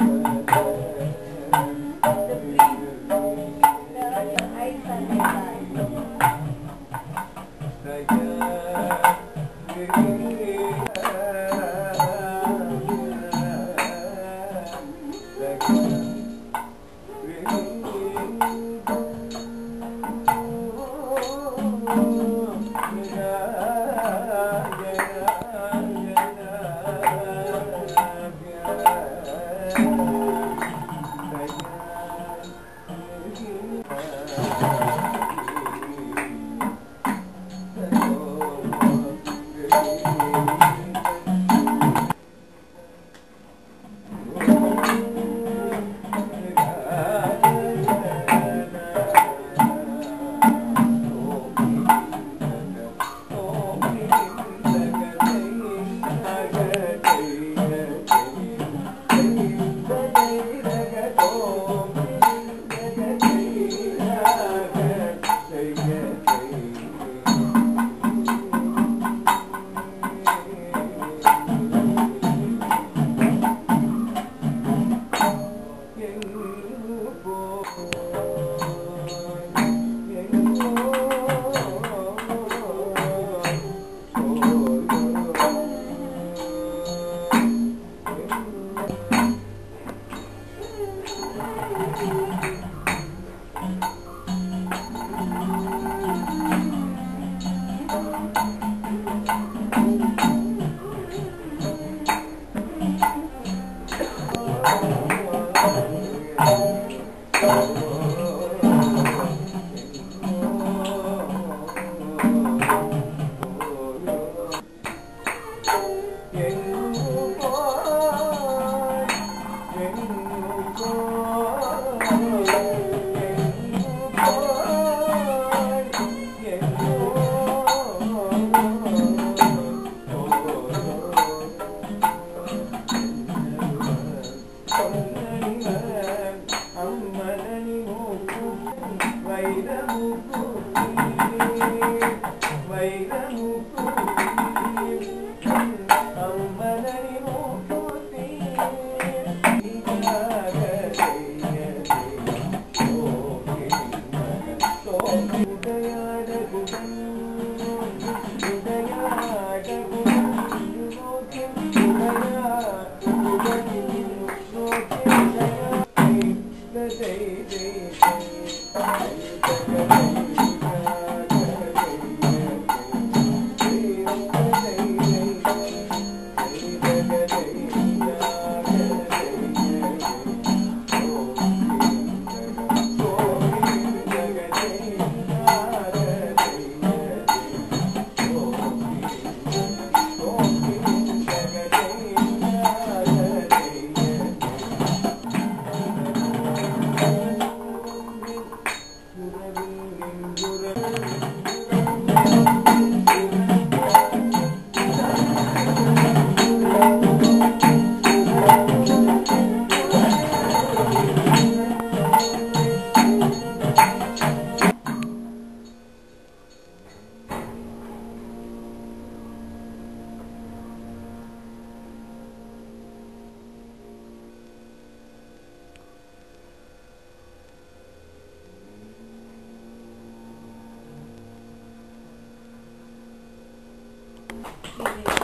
Thank you. Yeah. Amen. Amen. Beleza.